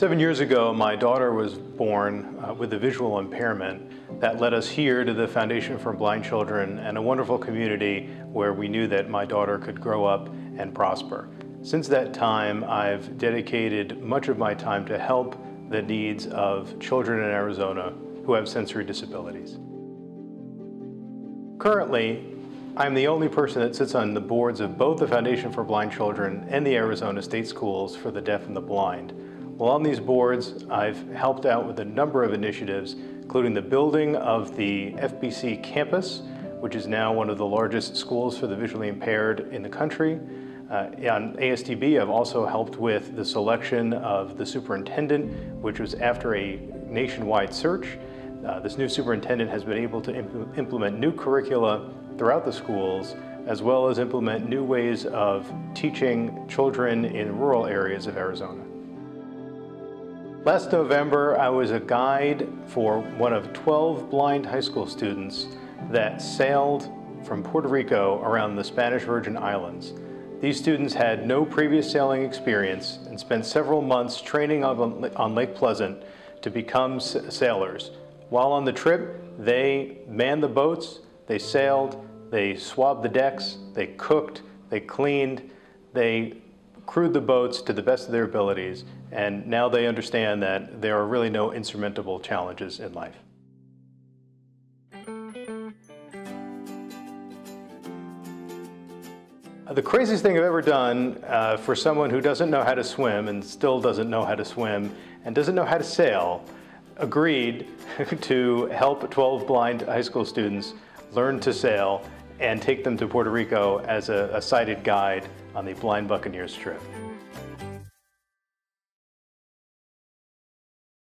Seven years ago, my daughter was born uh, with a visual impairment that led us here to the Foundation for Blind Children and a wonderful community where we knew that my daughter could grow up and prosper. Since that time, I've dedicated much of my time to help the needs of children in Arizona who have sensory disabilities. Currently, I'm the only person that sits on the boards of both the Foundation for Blind Children and the Arizona State Schools for the Deaf and the Blind. While on these boards, I've helped out with a number of initiatives, including the building of the FBC campus, which is now one of the largest schools for the visually impaired in the country. Uh, on ASDB, I've also helped with the selection of the superintendent, which was after a nationwide search. Uh, this new superintendent has been able to imp implement new curricula throughout the schools, as well as implement new ways of teaching children in rural areas of Arizona. Last November, I was a guide for one of 12 blind high school students that sailed from Puerto Rico around the Spanish Virgin Islands. These students had no previous sailing experience and spent several months training on, on Lake Pleasant to become sailors. While on the trip, they manned the boats, they sailed, they swabbed the decks, they cooked, they cleaned, they crewed the boats to the best of their abilities, and now they understand that there are really no insurmountable challenges in life. The craziest thing I've ever done uh, for someone who doesn't know how to swim and still doesn't know how to swim and doesn't know how to sail, agreed to help 12 blind high school students learn to sail and take them to Puerto Rico as a, a sighted guide on the Blind Buccaneers trip.